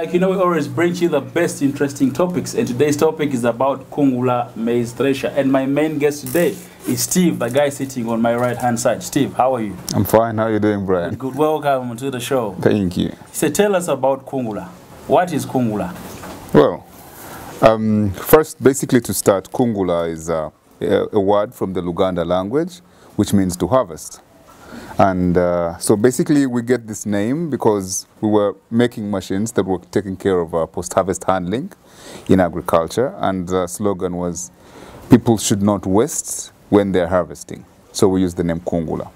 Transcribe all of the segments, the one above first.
like you know, we always bring you the best interesting topics, and today's topic is about Kungula maize thresher. And my main guest today is Steve, the guy sitting on my right hand side. Steve, how are you? I'm fine. How are you doing, Brian? Good. Welcome to the show. Thank you. So tell us about Kungula. What is Kungula? Well, um, first, basically to start, Kungula is uh, a, a word from the Luganda language, which means to harvest. And uh, so basically we get this name because we were making machines that were taking care of uh, post-harvest handling in agriculture. And the slogan was, people should not waste when they're harvesting. So we use the name Kungula.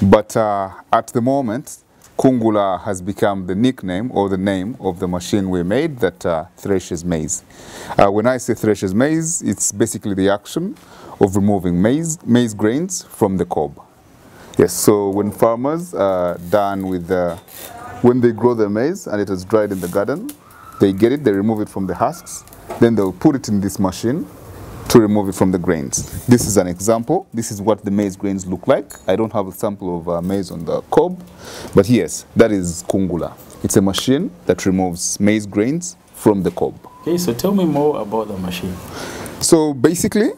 But uh, at the moment, Kungula has become the nickname or the name of the machine we made that uh, threshes maize. Uh, when I say threshes maize, it's basically the action of removing maize, maize grains from the cob. Yes, so when farmers are done with the, when they grow the maize and it is dried in the garden, they get it, they remove it from the husks, then they'll put it in this machine to remove it from the grains. This is an example. This is what the maize grains look like. I don't have a sample of uh, maize on the cob, but yes, that is Kungula. It's a machine that removes maize grains from the cob. Okay, so tell me more about the machine. So basically,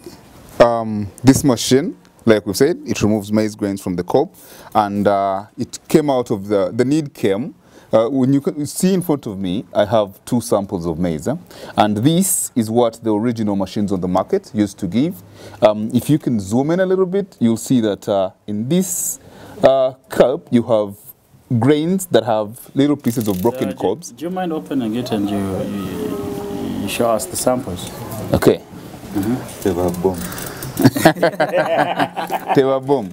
um, this machine, like we said, it removes maize grains from the cob, and uh, it came out of the, the need came uh, when you, can, see in front of me, I have two samples of maize. eh? And this is what the original machines on the market used to give. Um, if you can zoom in a little bit, you'll see that uh, in this uh, cup, you have grains that have little pieces of broken Uh, cobs. Do you mind opening it and you, you, you show us the samples? Okay. They were bomb. They were bomb.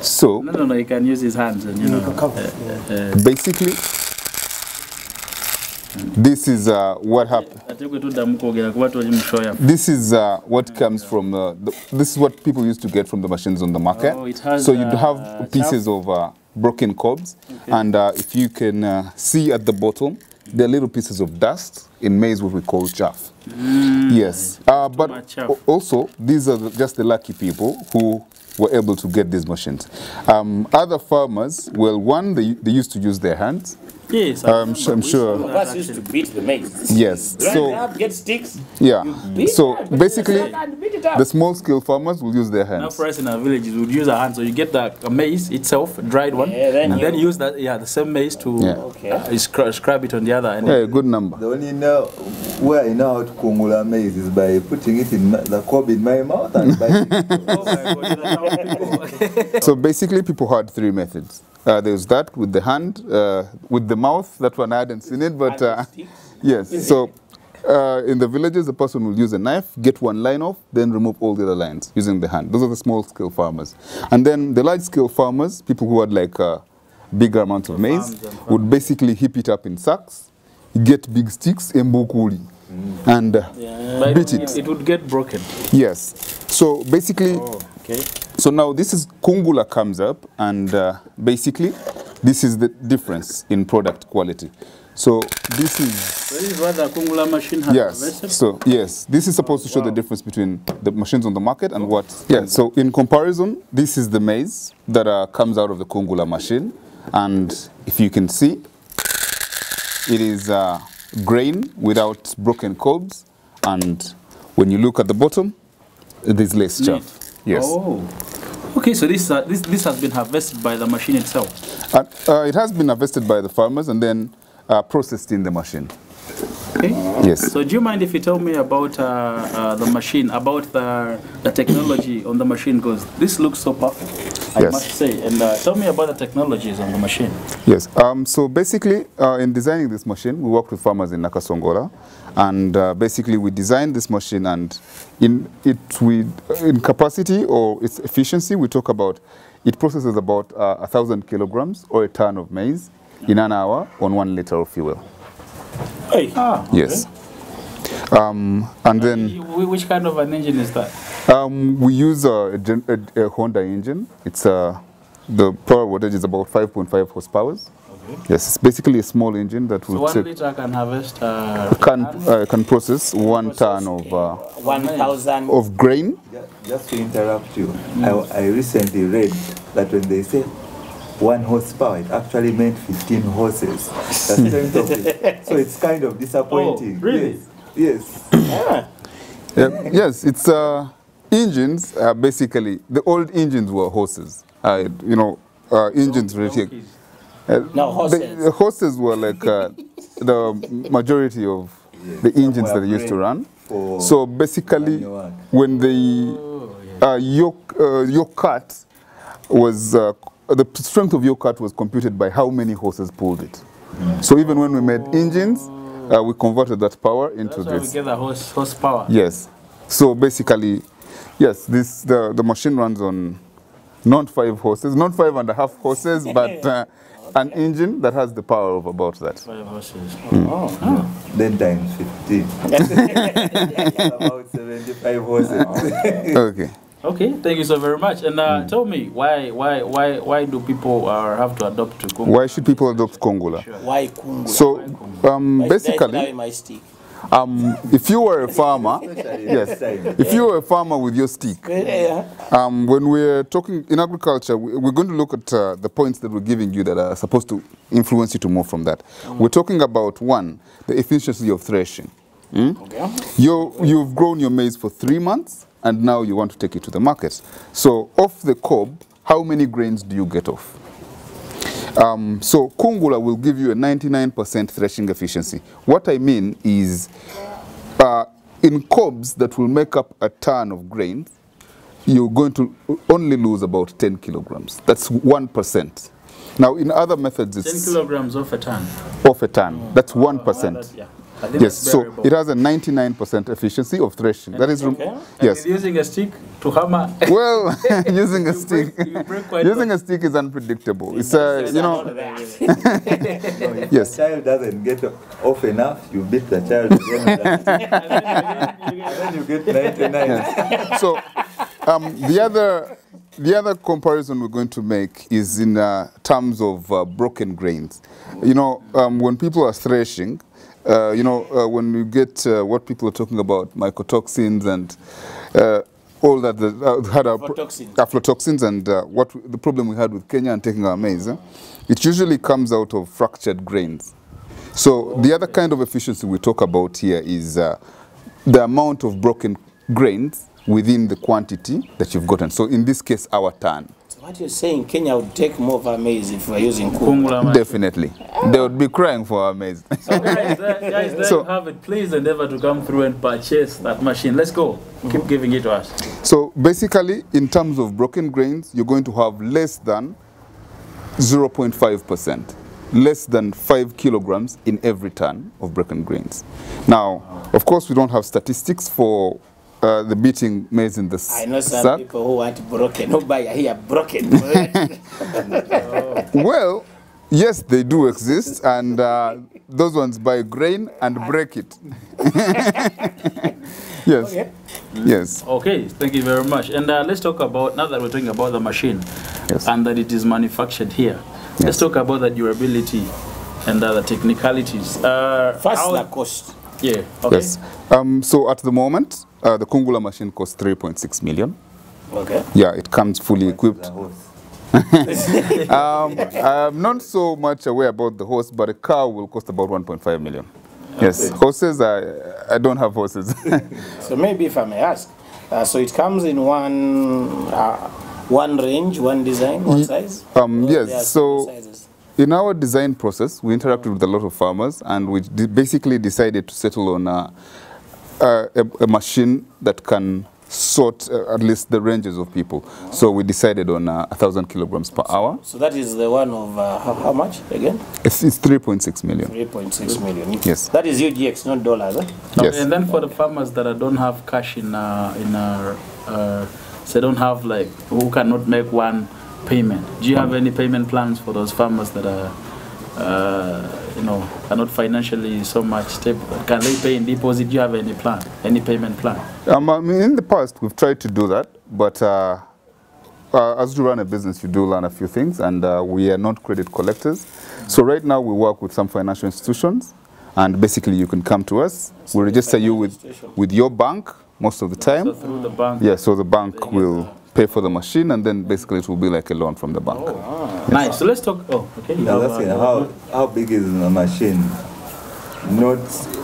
So No, no, no, you can use his hands and you know. basically, this is uh, what happened. ate gwe tuddamu kwogera kuba toli mu show yaffe. This is uh, what comes from, uh, the, this is what people used to get from the machines on the market. Oh, it has, so you'd uh, have pieces of uh, broken cobs, and uh, if you can uh, see at the bottom, there are little pieces of dust in maize, what we call chaff. yes, uh, but chaff. also these are just the lucky people who were able to get these machines. Um, other farmers, well, one they, they used to use their hands. Yes, I um, I'm sure- saw of us used to beat the maize. Yes, so up, get sticks. yeah, so it, basically. aside and beat it up. The small scale farmers will use their hands. Now hands. for us in our villages, we would use our hands. So you get the maize itself, dried one, Yeah, then and you- then use that, yeah, the same maize to Yeah. Okay. uh, scrub, scrub it on the other. And Yeah, good number. The only know where I know how to kungula maize is by putting it in my, the cob in my mouth and biting. Oh my God, that's how people- So basically, people had three methods. Uh, there's that with the hand, uh, with the mouth. That one I hadn't seen it, but uh, yes. So uh, in the villages, the person will use a knife, get one line off, then remove all the other lines using the hand. Those are the small scale farmers. And then the large scale farmers, people who had like a bigger amount of maize, would basically heap it up in sacks, get big sticks, embokuli, and uh, But beat it. It would get broken. Yes. So basically, Oh, okay. So now this is Kungula comes up, and uh, basically, this is the difference in product quality. So this is is what the Kungula machine has yes. So yes, this is supposed to show the difference between the machines on the market and what. Yeah. So in comparison, this is the maize that uh, comes out of the Kungula machine, and if you can see, it is uh, grain without broken cobs, and when you look at the bottom, there's less chaff. Yes. Oh. Okay, so this, uh, this this has been harvested by the machine itself. Uh, uh, it has been harvested by the farmers and then uh, processed in the machine. Okay. Yes. So do you mind if you tell me about uh, uh, the machine, about the the technology on the machine? Because this looks so perfect, I Yes. must say. And uh, tell me about the technologies on the machine. Yes. Um, so basically, uh, in designing this machine, we worked with farmers in Nakasongola, and uh, basically we designed this machine, and in it we in capacity or its efficiency, we talk about it processes about uh, a thousand kilograms or a ton of maize in an hour on one liter of fuel. Hey. Ah. Yes. Um, and then Which kind of an engine is that? Um, we use a, a, a, a Honda engine. It's uh, the power wattage is about 5.5 horsepower. Okay. Yes, it's basically a small engine that So will one take, liter can harvest. Uh, can uh, can process one ton of uh, 1,000. of grain. Just to interrupt you, I, I recently read that when they say one horsepower. It actually meant 15 horses. The of it. So it's kind of disappointing. Oh, really? Yes. Yes. Yeah, yes, it's uh, engines. Uh, basically, the old engines were horses. Uh, you know, uh, engines really. Donkeys. Uh, No, horses. The, the horses were like uh, the majority of the engines that they used to run. So basically, when the uh, yoke, uh, yoke cut was, uh, the strength of yoke cart was computed by how many horses pulled it. So even when we made engines, uh, we converted that power into That's why we this. get the horse horsepower. Yes. So basically, yes, this the, the machine runs on not five horses, not five and a half horses, but uh, an engine that has the power of about that. Five horses. Oh. Then times 15. About 75 horses. Okay. Okay, thank you so very much. And uh, tell me why why why why do people uh, have to adopt to Congo? Why should people adopt Kungula? Why Kungu? So um, Why is that now basically, in my stick? um, if you were a farmer, yes, if you were a farmer with your stick, um, when we're talking in agriculture, we- we're going to look at uh, the points that we're giving you that are supposed to influence you to move from that. We're talking about one, the efficiency of threshing. Hmm? Okay. you you've grown your maize for three months and now you want to take it to the markets. So off the cob, how many grains do you get off? Um, so Kungula will give you a 99% threshing efficiency. What I mean is uh, in cobs that will make up a ton of grains, you're going to only lose about 10 kilograms. That's 1%. Now in other methods, 10 kilograms off a ton. off a ton. That's 1%. That- yeah. I think Yes, that's so it has a 99% efficiency of threshing. That is, Okay. Yes. with using a stick to hammer. Well, using a stick, break- you break quite using a stick is unpredictable. It's a, you know, No, Yes. the child doesn't get off enough, you beat the child again. and then you get- you get- and then you get 99. so um, the other the other comparison we're going to make is in uh, terms of uh, broken grains. You know, um, when people are threshing, uh, you know, uh, when you get uh, what people are talking about, mycotoxins and uh, all that, uh, had a Aflatoxins. aflatoxins and uh, what the problem we had with Kenya and taking our maize, eh, it usually comes out of fractured grains. So the other kind of efficiency we talk about here is uh, the amount of broken grains within the quantity that you've gotten. So in this case, our ton. So what you're saying, Kenya would take more of our maize if we're using Kungu. Kungula. Definitely. They would be crying for our maize. So guys, there, guys, there So- you have it. Please endeavor to come through and purchase that machine. Let's go. Keep giving it to us. so basically, in terms of broken grains, you're going to have less than 0.5%, less than 5 kilograms in every ton of broken grains. Now, of course, we don't have statistics for uh, the beating maize in the I know some sack. people who want broken, who buy here broken. Well, yes, they do exist, and uh, those ones buy grain and break it. yes, Okay. yes, Okay, thank you very much. And uh, let's talk about, now that we're talking about the machine Yes. and that it is manufactured here, let's talk about the durability and uh, the technicalities. Uh, First, how- the cost. Yeah, okay. yes. Um, so at the moment, uh, the Kungula machine costs 3.6 million. Okay. Yeah, it comes fully equipped. Um, I'm not so much aware about the horse, but a cow will cost about 1.5 million. Yes, horses, I, I don't have horses. So maybe if I may ask, uh, so it comes in one uh, one range, one design, one size. um, yes, so- In our design process, we interacted with a lot of farmers and we basically decided to settle on a, a- a machine that can sort uh, at least the ranges of people. So we decided on uh, 1,000 kilograms per hour. So that is the one of uh, how, how much again? It's, it's 3.6 million. 3.6 million. Yes. That is UGX, not dollars. Eh? Okay, Yes. And then for the farmers that don't have cash in uh, in uh, uh, so don't have like who cannot make one payment. Do you have any payment plans for those farmers that are uh, you know are not financially so much stable? Can they pay in deposit? Do you have any plan? Any payment plan? Um, I mean, in the past, we've tried to do that, but uh, uh, as you run a business, you do learn a few things, and uh, we are not credit collectors. So right now, we work with some financial institutions, and basically, you can come to us. We register you with, with your bank most of the So time. through the bank. Yeah, so the bank will pay for the machine, and then basically it will be like a loan from the bank. Ah, Nice. So let's talk. Oh, okay. you I was have, asking uh, how how big is the machine? Not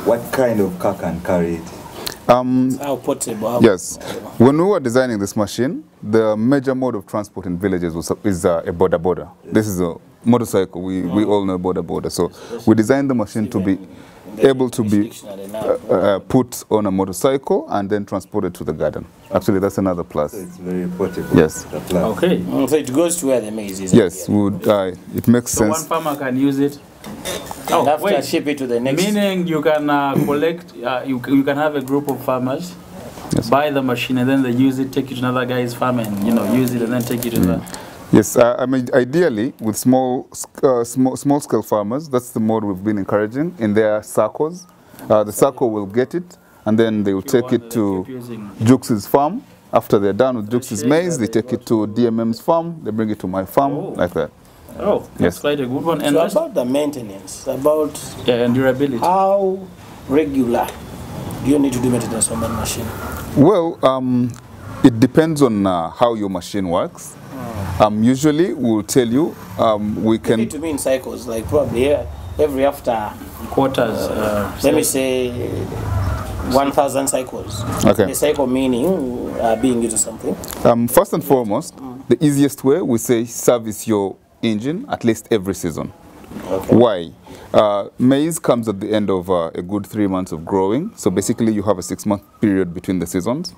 what kind of car can carry it. Um, How portable? How Yes. When we were designing this machine, the major mode of transport in villages was, is uh, a boda boda. This is a motorcycle. We, we all know boda boda. So we designed the machine to be able to be uh, uh, put on a motorcycle and then transported to the garden. Actually, that's another plus. So it's very portable. Yes. The. Okay. Mm, So it goes to where the maize is. Yes, we would, uh, it makes So one farmer can use it. And after wait. ship it to the next. Meaning you can uh, collect, uh, you, you can have a group of farmers, yes. buy the machine and then they use it, take it to another guy's farm and, you know, use it and then take it to the... Yes, uh, I mean, ideally, with small, uh, small, small scale farmers, that's the mode we've been encouraging in their circles. Uh, the circle will get it, and then they will take it to keep using- Jukes' farm. After they're done with Jukes' shake maize, they they take it to DMM's farm, they bring it to my farm, Oh. like that. Oh, that's Yes. quite a good one. And so about the maintenance, about yeah, and durability. how regular do you need to do maintenance on that machine? Well, um, it depends on uh, how your machine works. Um, usually, we'll tell you um, we can. it to me in cycles, like probably uh, every after, Quarters. Uh, let me say, 1,000 cycles. Okay. The cycle meaning uh, being used to something. Um, first and foremost, the easiest way we say service your engine at least every season. Okay. Why? Uh, maize comes at the end of uh, a good three months of growing. So basically, you have a six month period between the seasons.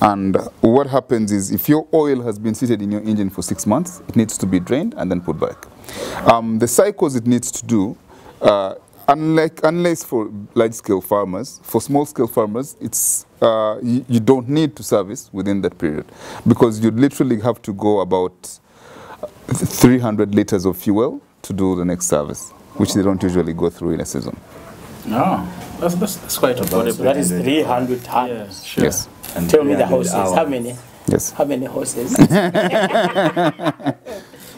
And what happens is, if your oil has been seated in your engine for six months, it needs to be drained and then put back. Um, the cycles it needs to do, uh, unlike unless for large scale farmers, for small scale farmers, it's uh, you, you don't need to service within that period because you literally have to go about 300 liters of fuel to do the next service, which they don't usually go through in a season. No, that's, that's, that's quite So affordable. that is 300 Yeah, sure. Yes, And Tell me the horses. hours. How many? yes. How many horses?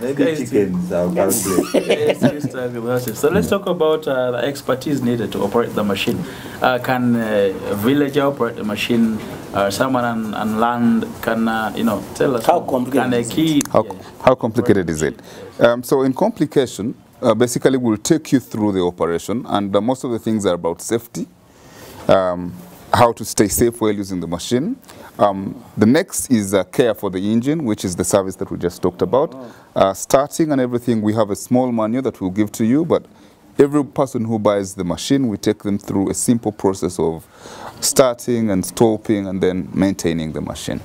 Maybe chickens, I'll. Yes, yes, with horses. So let's talk about uh, the expertise needed to operate the machine. Uh, can uh, a villager operate the machine? Uh, someone on, on land can, uh, you know, tell us. How complicated Can a is it? How, yeah. how complicated is it? Um, so in complication, uh, basically we'll take you through the operation and uh, most of the things are about safety, um, how to stay safe while using the machine. Um, the next is uh, care for the engine, which is the service that we just talked about. Uh, starting and everything, we have a small manual that we'll give to you, but every person who buys the machine, we take them through a simple process of starting and stopping and then maintaining the machine.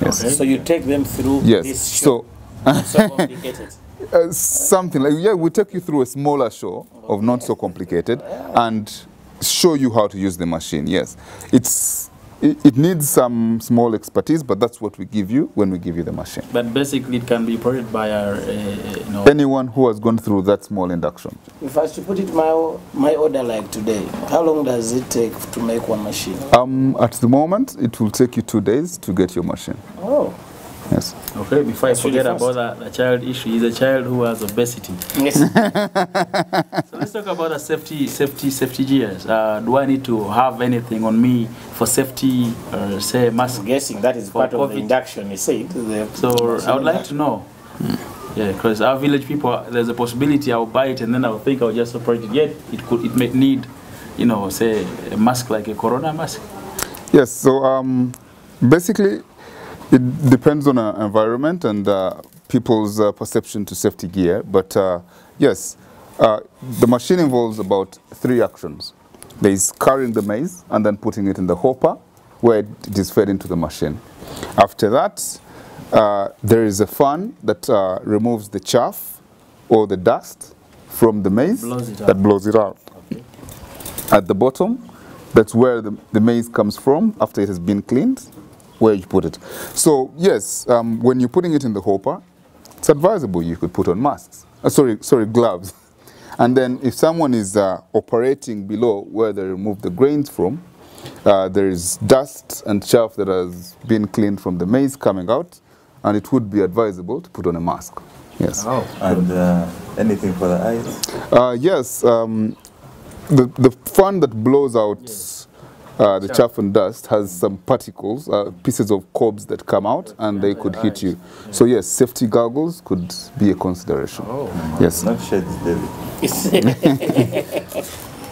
Yes. so you take them through Yes. this So show. so complicated. uh, something like yeah, we take you through a smaller show of not so complicated and show you how to use the machine. Yes, it's it, it needs some small expertise, but that's what we give you when we give you the machine. But basically, it can be operated by our, uh, you know, Anyone who has gone through that small induction. If I was to put it my my order like today, how long does it take to make one machine? Um, at the moment, it will take you two days to get your machine. Oh, Yes. Okay, before That's I forget really about the, the child issue, he's a child who has obesity. yes. So let's talk about the safety, safety, safety gears. Uh, do I need to have anything on me for safety, or say mask? I'm guessing that is For part of the induction. You said. The So I would like to know. Yeah, because our village people, there's a possibility I'll buy it and then I'll think I'll just operate it. Yet it could, it may need, you know, say a mask like a corona mask. Yes, so um, basically, it depends on our environment and uh, people's uh, perception to safety gear. But uh, yes, uh, the machine involves about three actions. There is carrying the maize and then putting it in the hopper where it is fed into the machine. After that, uh, there is a fan that uh, removes the chaff or the dust from the maize Blows that blows it out. At the bottom, that's where the, the maize comes from after it has been cleaned, where you put it. So yes, um, when you're putting it in the hopper, it's advisable you could put on masks. Uh, sorry, sorry, gloves. And then if someone is uh, operating below where they remove the grains from, uh, there is dust and chaff that has been cleaned from the maize coming out, and it would be advisable to put on a mask. Yes. Oh. And uh, anything for the eyes? Uh, yes, um, the, the fan that blows out uh, the chaff and dust has some particles, uh, pieces of cobs that come out and they could hit you. So yes, safety goggles could be a consideration. Oh. Yes. Not shades, David.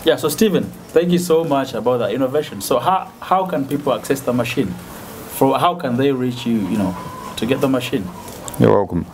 Yeah, so Stephen, thank you so much about that innovation. So how, how can people access the machine? For how can they reach you, you know, to get the machine? You're welcome.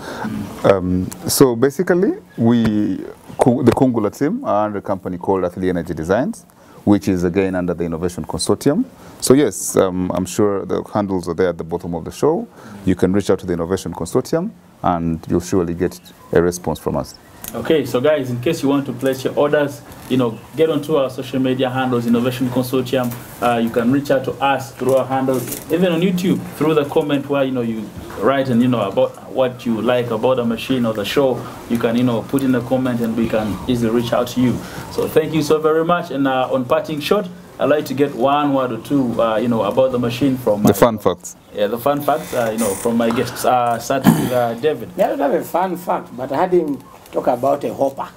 Um, so basically, we, the Kungula team are under a company called Athlete Energy Designs, which is again under the Innovation Consortium. So yes, um, I'm sure the handles are there at the bottom of the show. You can reach out to the Innovation Consortium and you'll surely get a response from us. Okay, so guys, in case you want to place your orders, you know, get onto our social media handles, Innovation Consortium. Uh, you can reach out to us through our handles, even on YouTube, through the comment where you know you write and you know about what you like about the machine or the show. You can you know put in a comment and we can easily reach out to you. So thank you so very much. And uh, on parting shot, I'd like to get one word or two, uh, you know, about the machine from my, The fun facts. yeah, the fun facts, uh, you know, from my guests. Uh, start with uh, David. I don't have a fun fact, but I had him talk about a hopper.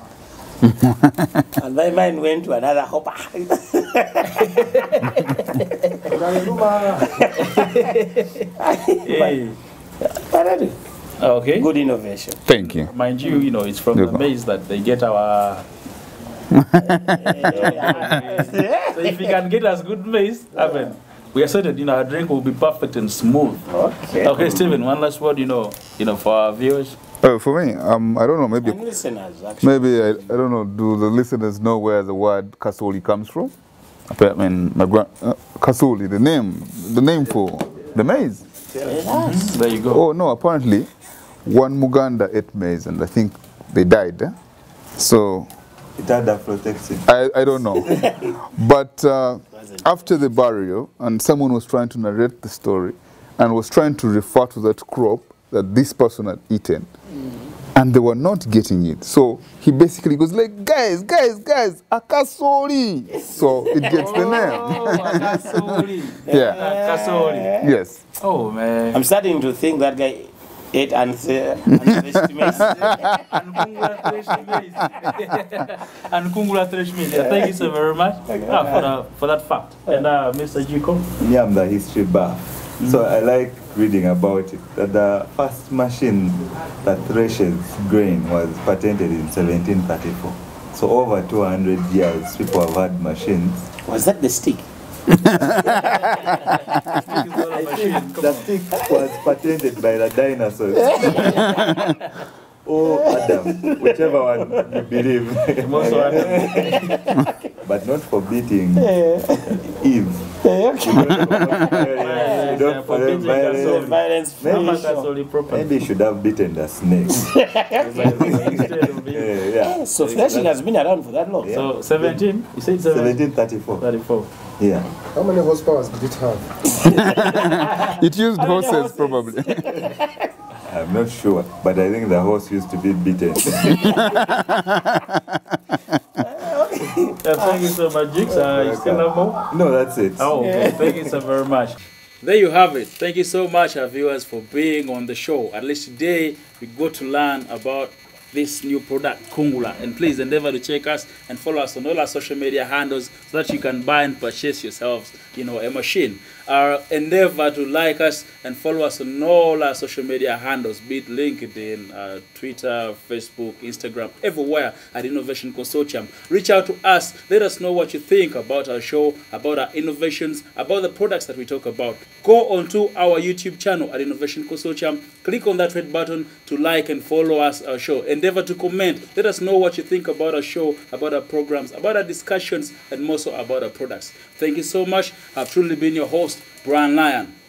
and my mind went to another hopper. Hey. But anyway, Okay. Good innovation. Thank you. Mind you, you know, it's from the Yeah. maize that they get our. So if you can get us good maize, I mean, we are certain, you know, our drink will be perfect and smooth. Okay. Okay, Stephen, one last word, you know, you know, for our viewers. Uh, for me, um, I don't know, maybe And listeners, actually. Maybe, I, I don't know, do the listeners know where the word kasoli comes from? I mean, my grand, uh, kasoli, the name, the name for the maize. Yes. There you go. Oh, no, apparently one Muganda ate maize and I think they died. eh? So, It had aflatoxin. I, I don't know. but uh, after the burial, and someone was trying to narrate the story and was trying to refer to that crop that this person had eaten, and they were not getting it. So he basically goes like, guys, guys, guys, akasori. So it gets the name. Oh, Akasoli. Yeah. Akasoli. Yes. Oh, man. I'm starting to think that guy ate and unthreshed maize. And Kungula Thresh maize. And Kungula Thresh maize. Yeah, thank you so very much ah, for, the, for that fact. And uh, Mr. Jiko? Me, I'm the history buff. So I like reading about it. That the first machine that threshes grain was patented in 1734. So over 200 years, people have had machines. Was that the stick? The stick was patented by the dinosaurs. oh, Adam, whichever one you believe. Most of but not for beating Eve. You don't for violence. Violence free. Mama Kasoli proper. Maybe you should have beaten the snake. Instead of being- yeah, yeah. So flashing has been around for that long. Yeah. So 17? You said 17? 1734. 34. Yeah. How many horsepower did it have? It used horses, horses. probably. I'm not sure, but I think the horse used to be beaten. Yeah, thank you so much, Jix. Uh, you still have more? no, that's it. Oh, okay. Thank you so very much. There you have it. Thank you so much, our viewers, for being on the show. At least today, we got to learn about this new product, Kungula. And please endeavor to check us and follow us on all our social media handles so that you can buy and purchase yourselves, you know, a machine. Our endeavor to like us and follow us on all our social media handles, be it LinkedIn, uh, Twitter, Facebook, Instagram, everywhere at Innovation Consortium. Reach out to us. Let us know what you think about our show, about our innovations, about the products that we talk about. Go onto our YouTube channel at Innovation Consortium. Click on that red button to like and follow us, our show. Endeavor to comment. Let us know what you think about our show, about our programs, about our discussions, and more so about our products. Thank you so much. I've truly been your host, Brian Lyon.